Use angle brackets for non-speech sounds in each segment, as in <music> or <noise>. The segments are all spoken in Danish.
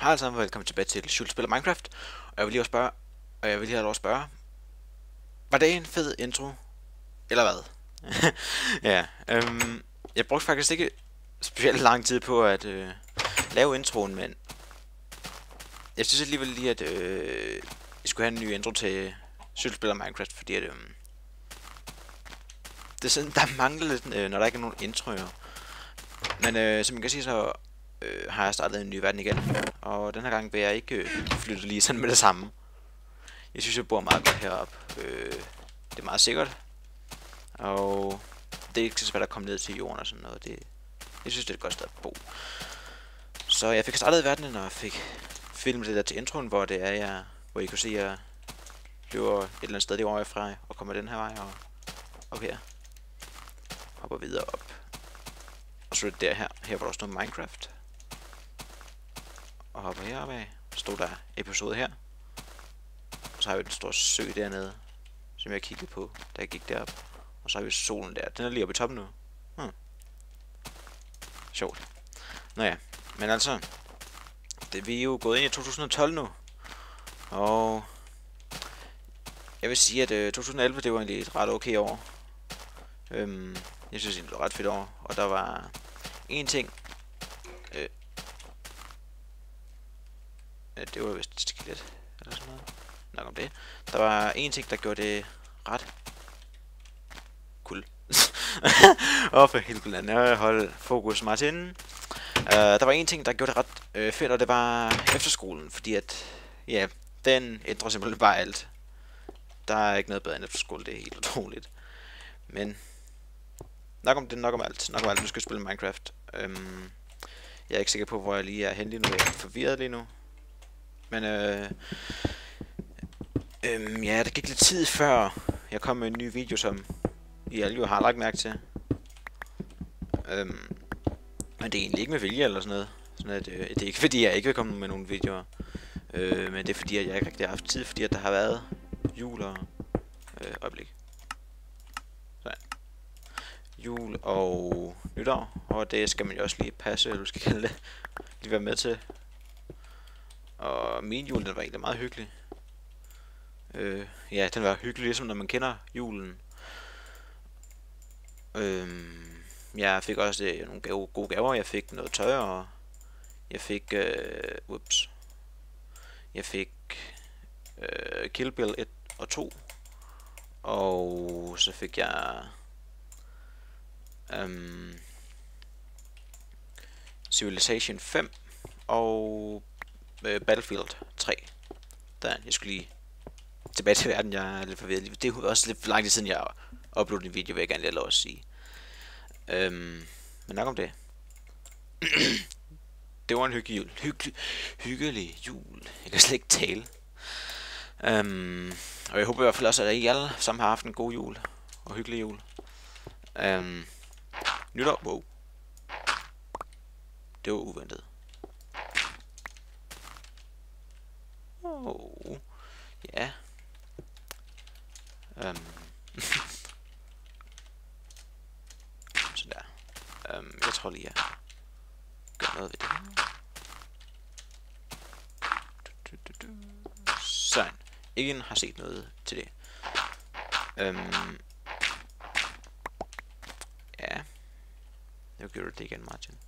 Hej alle sammen, velkommen tilbage til Schultz spiller Minecraft. Og jeg vil lige spørge, og jeg vil lige have lov at spørge, var det en fed intro? Eller hvad? <laughs> ja, øhm, jeg brugte faktisk ikke specielt lang tid på at øh, lave introen, men jeg synes alligevel lige, at øh, jeg skulle have en ny intro til Schultz spiller Minecraft, fordi at, øh, det er sådan, <laughs> der mangler lidt, øh, når der ikke er nogen introer. Men øh, som I kan sige, så øh, har jeg startet en ny verden igen. Og den her gang vil jeg ikke øh, flytte lige sådan med det samme. Jeg synes, jeg bor meget godt heroppe. Øh, det er meget sikkert. Og det er ikke så svært at komme ned til jorden og sådan noget. Det, jeg synes, det er et godt sted at bo. Så jeg fik startet verdenen og fik filmet det der til introen, hvor det er, jeg, hvor I kunne se, at jeg løber et eller andet sted derovre fra og kommer den her vej og op her. Hopper videre op. Og så er det der her, her hvor der står Minecraft og hopper heroppe af. Så stod der episode her. Og så har vi den store sø dernede, som jeg kiggede på, da jeg gik derop. Og så har vi solen der. Den er lige oppe i toppen nu. Hmm. Sjovt. Nå ja, men altså, det, vi er jo gået ind i 2012 nu. Og jeg vil sige, at øh, 2011 det var egentlig et ret okay år. Øhm, jeg synes det var ret fedt år. Og der var en ting, Øh, Øh, det var vist et skelet, eller sådan noget. Nok om det. Der var en ting, der gjorde det ret cool. <laughs> Åh, for helvede. Jeg holde fokus Martin. Uh, der var en ting, der gjorde det ret øh, fedt, og det var efterskolen, fordi at, ja, den ændrer simpelthen bare alt. Der er ikke noget bedre end efterskole, det er helt utroligt. Men, nok om det, nok om alt. Nok om alt, nu skal jeg spille Minecraft. Um, jeg er ikke sikker på, hvor jeg lige er hen lige nu. Jeg er forvirret lige nu. Men øh, øh, ja, der gik lidt tid før jeg kom med en ny video, som I alle jo har lagt mærke til. Øh, men det er egentlig ikke med vilje eller sådan noget. Sådan at, øh, det er ikke <laughs> fordi, jeg ikke vil komme med nogle videoer. Øh, men det er fordi, at jeg ikke rigtig har haft tid, fordi at der har været jul og... Øh, øjeblik. Så Jul og nytår, og det skal man jo også lige passe, eller du skal kalde <laughs> det, lige være med til. Og min jul, den var egentlig meget hyggelig. Øh, ja, den var hyggelig, ligesom når man kender julen. Øh, jeg fik også øh, nogle gave, gode gaver. Jeg fik noget tøj, og jeg fik... Øh, ups. Jeg fik øh, Kill Bill 1 og 2. Og så fik jeg... Um, Civilization 5 og øh, Battlefield 3. Der, jeg skulle lige tilbage til verden, jeg er lidt forvirret. Det er også lidt for lang tid siden, jeg uploadede en video, vil jeg gerne lige lov at sige. Øhm, men nok om det. <clears throat> det var en hyggelig jul. Hyggelig, hyggelig jul. Jeg kan slet ikke tale. Øhm, og jeg håber i hvert fald også, at I alle sammen har haft en god jul. Og hyggelig jul. Øhm, nytår. Wow. Det var uventet. Oh. Ja. Øhm. <laughs> Sådan der. Øhm, jeg tror lige, jeg gør noget ved det Sådan. Ingen har set noget til det. Øhm. Ja. Nu gør du det igen, Martin.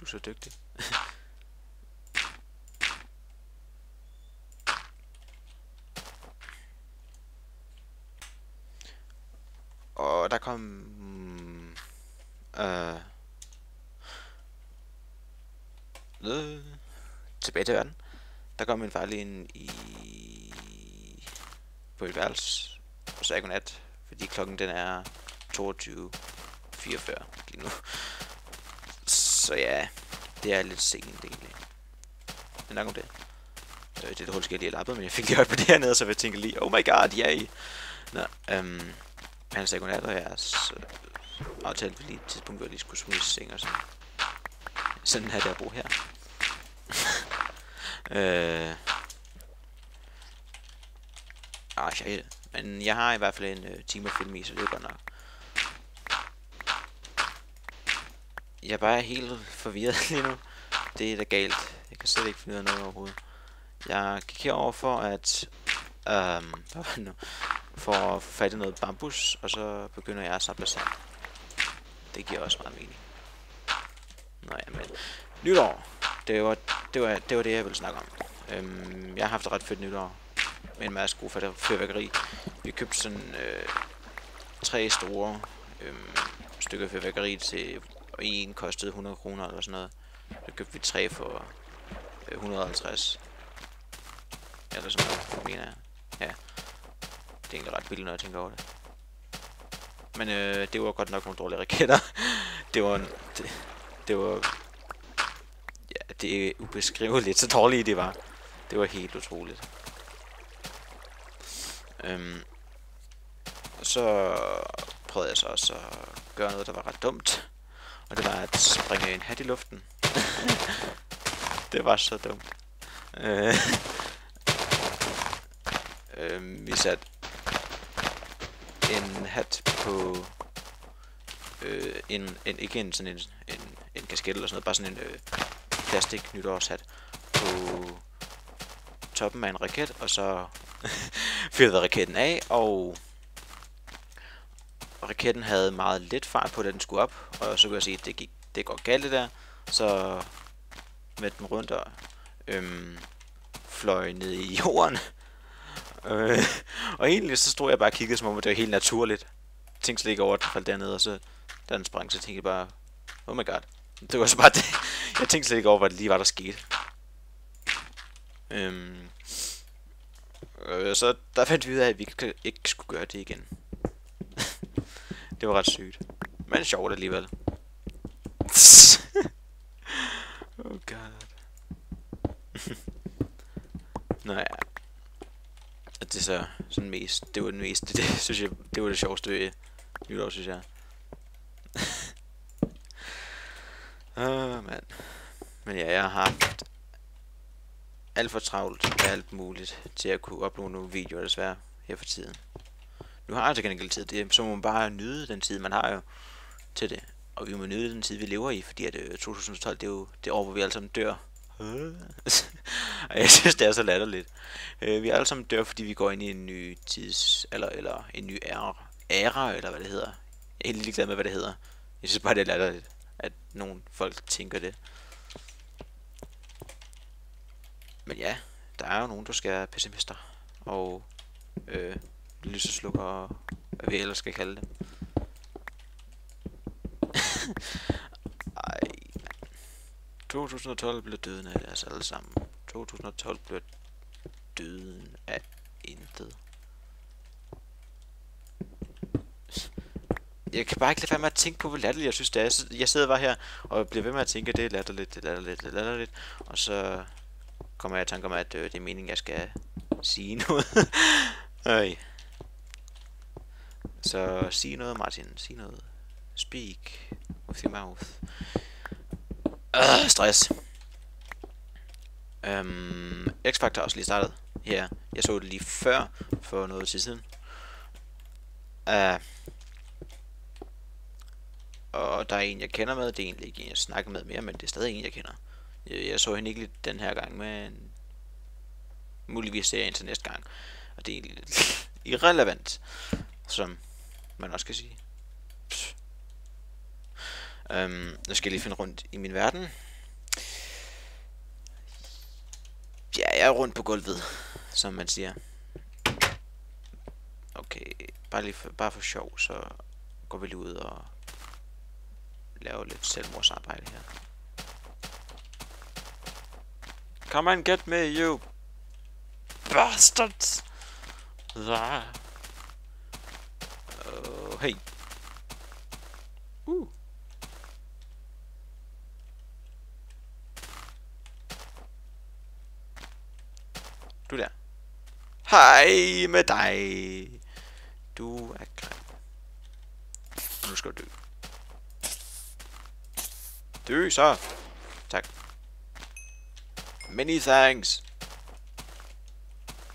Du er så dygtig. <laughs> og kom... Mm, øh, øh, tilbage til verden. Der kom min far lige ind i... på et værelse, og sagde godnat, fordi klokken den er 22.44 lige nu. Så ja, det er lidt sent egentlig. Men nok om det. Øh, det er det hul, skal jeg lige have lappet, men jeg fik lige højt på det hernede, så jeg tænkte lige, oh my god, yay! Nå, øhm, han sagde godnat, og jeg så aftalte lige et tidspunkt, hvor jeg lige skulle smide seng og sådan. Sådan her, der bo her. <laughs> øh, ah, jeg, men jeg har i hvert fald en øh, time at filme i, så det er godt nok. Jeg er bare helt forvirret <laughs> lige nu. Det er da galt. Jeg kan slet ikke finde ud af noget overhovedet. Jeg gik herover for at... Øhm, <laughs> hvad var det nu? For at få fat i noget bambus, og så begynder jeg at samle sand. Det giver også meget mening. Nå ja, men... Nytår! Det var det, var, det, var det jeg ville snakke om. Øhm, jeg har haft et ret fedt nytår. Med en masse god fyrværkeri. Vi købte sådan øh, tre store øh, stykker fyrværkeri til... Og en kostede 100 kroner eller sådan noget. Så købte vi tre for øh, 150. Eller sådan noget, mener jeg. Det er egentlig ret vildt, når jeg tænker over det. Men øh, det var godt nok nogle dårlige raketter. <laughs> det var... En, det, det var... Ja, det er ubeskriveligt, så dårlige det var. Det var helt utroligt. Øhm, så prøvede jeg så også at gøre noget, der var ret dumt. Og det var at springe en hat i luften. <laughs> det var så dumt. Øh, <laughs> øh, vi satte en hat på øh, en, en, ikke en sådan en, en, en kasket eller sådan noget, bare sådan en øh, plastik nytårshat på toppen af en raket, og så <laughs> fyrede raketten af, og raketten havde meget lidt fart på, da den skulle op, og så kunne jeg sige, at det, gik, det går galt det der, så med den rundt og øhm, fløj ned i jorden øh, <laughs> og egentlig så stod jeg bare og kiggede, som om det var helt naturligt. Jeg tænkte slet ikke over, at den faldt dernede, og så da den sprang, så tænkte jeg bare, oh my god. Det var så bare det. <laughs> Jeg tænkte slet ikke over, hvad det lige var, der skete. Øhm, øh, så der fandt vi ud af, at vi ikke skulle gøre det igen. <laughs> det var ret sygt. Men sjovt alligevel. oh god. Nå ja. Det så sådan mest, det var den mest, det, det synes jeg, det var det sjoveste nytår, synes jeg. <laughs> Åh, oh, mand. Men ja, jeg har haft alt for travlt med alt muligt til at kunne uploade nogle videoer desværre her for tiden. Nu har jeg til gengæld tid, det, så må man bare nyde den tid, man har jo til det. Og vi må nyde den tid, vi lever i, fordi at øh, 2012, det er jo det år, hvor vi alle sammen dør. Øh. <laughs> jeg synes, det er så latterligt. Øh, vi er alle sammen dør, fordi vi går ind i en ny tids, eller, eller en ny æra, æra, eller hvad det hedder. Jeg er helt ligeglad med, hvad det hedder. Jeg synes bare, det er latterligt, at nogle folk tænker det. Men ja, der er jo nogen, der skal være pessimister. Og øh, lyseslukker, hvad vi ellers skal kalde det. <laughs> 2012 blev døden af os alle sammen. 2012 blev døden af intet. Jeg kan bare ikke lade være med at tænke på, hvor latterligt jeg synes det er. Jeg sidder bare her og bliver ved med at tænke, at det er latterligt, det er latterligt, det er latterligt. Og så kommer jeg i tanke om, at øh, det er meningen, jeg skal sige <laughs> noget. Øj. Så sig noget, Martin. Sig noget. Speak with your mouth. Øh, stress. Øhm, X-Factor også lige startet her. Jeg så det lige før, for noget tid siden. Uh, og der er en, jeg kender med. Det er egentlig ikke en, jeg snakker med mere, men det er stadig en, jeg kender. Jeg, jeg så hende ikke lige den her gang, men muligvis ser jeg hende til næste gang. Og det er lidt irrelevant, som man også kan sige. Øhm, nu skal jeg lige finde rundt i min verden. Ja, jeg er rundt på gulvet, som man siger. Okay, bare, lige for, bare for sjov, så går vi lige ud og laver lidt selvmordsarbejde her. Come and get me, you bastards! Ah. Oh, hey. Uh. Du der. Hej med dig. Du er grim. Nu skal du dø. Dø så. Tak. Many thanks.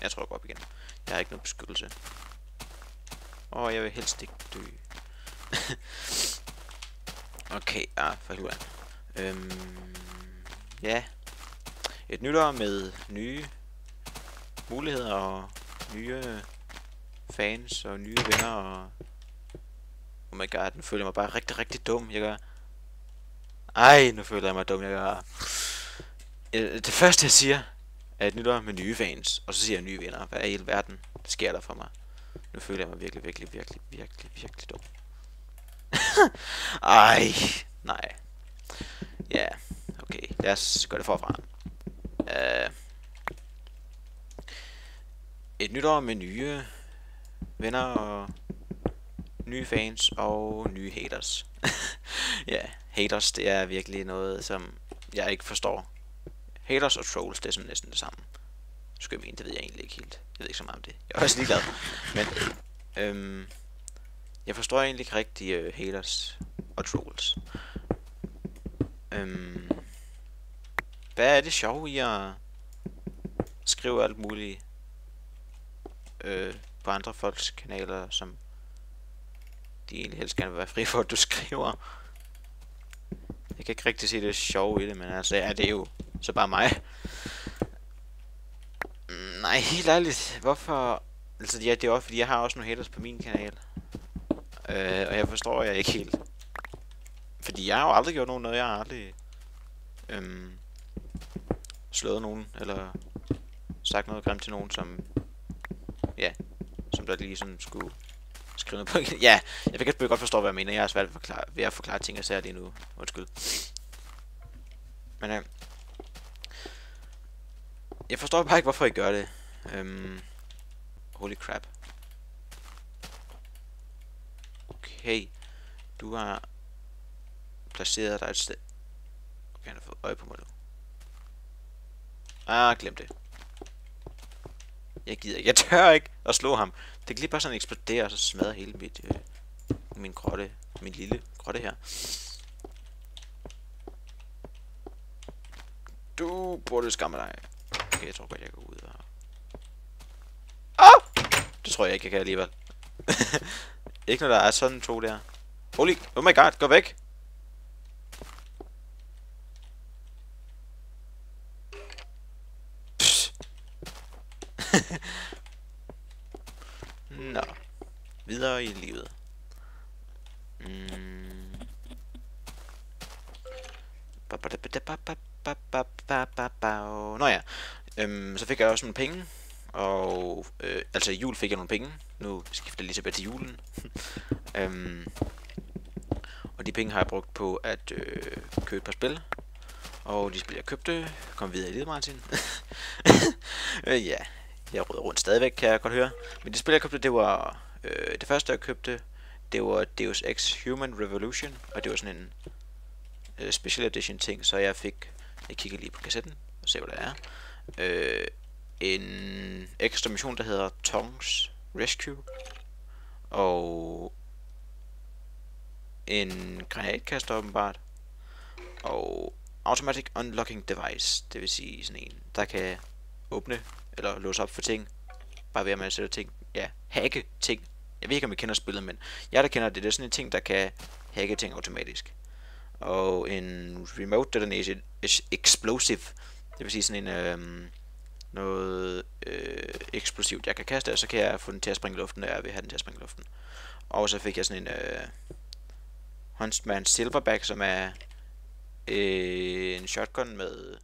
Jeg tror, jeg går op igen. Jeg har ikke nogen beskyttelse. Åh, jeg vil helst ikke dø. <laughs> okay, ah, for helvede. Øhm, ja. et nytår med nye muligheder og nye fans og nye venner og... Oh my god, nu føler jeg mig bare rigtig, rigtig dum. Jeg gør... Ej, nu føler jeg mig dum. Jeg gør... Øh, det første, jeg siger, er et nytår med nye fans. Og så siger jeg nye venner. Hvad i hele verden sker der for mig? Nu føler jeg mig virkelig, virkelig, virkelig, virkelig, virkelig dum. <laughs> Ej, nej. Ja, okay. Lad os gøre det forfra. Uh, et nytår med nye venner og nye fans og nye haters. <laughs> ja, haters, det er virkelig noget, som jeg ikke forstår. Haters og trolls, det er sådan næsten det samme. Skal jeg mene, det ved jeg egentlig ikke helt. Jeg ved ikke så meget om det. Jeg er også ligeglad. Men, øhm, jeg forstår egentlig ikke rigtig øh, haters og trolls. Øhm, hvad er det sjove i at skrive alt muligt øh, på andre folks kanaler, som de egentlig helst gerne vil være fri for, at du skriver? Jeg kan ikke rigtig se det sjove i det, men altså, ja, det er jo så bare mig. Mm, Nej, helt ærligt, hvorfor... Altså, ja, det er også fordi, jeg har også nogle haters på min kanal. Øh, og jeg forstår jeg ikke helt. Fordi jeg har jo aldrig gjort nogen noget, jeg har aldrig... Øhm, slået nogen, eller sagt noget grimt til nogen, som... Som der lige sådan skulle skrive noget på. <laughs> ja, jeg kan godt forstå, hvad jeg mener. Jeg er svært ved at forklare, ved at forklare ting, jeg ser lige nu. Undskyld. Men øh, jeg forstår bare ikke, hvorfor I gør det. Øhm, holy crap. Okay. Du har placeret dig et sted. Okay, han har fået øje på mig nu. Ah, glem det. Jeg gider ikke. Jeg tør ikke at slå ham. Det kan lige bare sådan eksplodere, og så smadre hele mit, øh, min grotte, min lille grotte her. Du burde skamme dig. Okay, jeg tror godt, jeg går ud og... Ah! Det tror jeg ikke, jeg kan alligevel. <laughs> ikke når der er sådan to der. Holy... Oh my god, gå væk! Nå. Videre i livet. Mm. Nå ja. Øhm, så fik jeg også nogle penge. Og øh, altså i jul fik jeg nogle penge. Nu skifter jeg lige tilbage til julen. <laughs> øhm, og de penge har jeg brugt på at øh, købe et par spil. Og de spil jeg købte, kom videre i livet Martin. <laughs> øh, ja, jeg rydder rundt stadigvæk, kan jeg godt høre. Men de spil, jeg købte, det var... Øh, det første, jeg købte, det var Deus Ex Human Revolution. Og det var sådan en øh, special edition ting, så jeg fik... Jeg kigger lige på kassetten og ser, hvad der er. Øh, en ekstra mission, der hedder Tongs Rescue. Og en granatkaster åbenbart. Og Automatic Unlocking Device, det vil sige sådan en, der kan åbne eller låse op for ting, bare ved at man sætter ting, ja, hacke ting. Jeg ved ikke, om I kender spillet, men jeg der kender det, det er sådan en ting, der kan hacke ting automatisk. Og en Remote Detonation Explosive, det vil sige sådan en, øhm, noget øh, eksplosivt, jeg kan kaste, og så kan jeg få den til at springe i luften, når jeg vil have den til at springe i luften. Og så fik jeg sådan en øh, Huntsman Silverback, som er øh, en shotgun med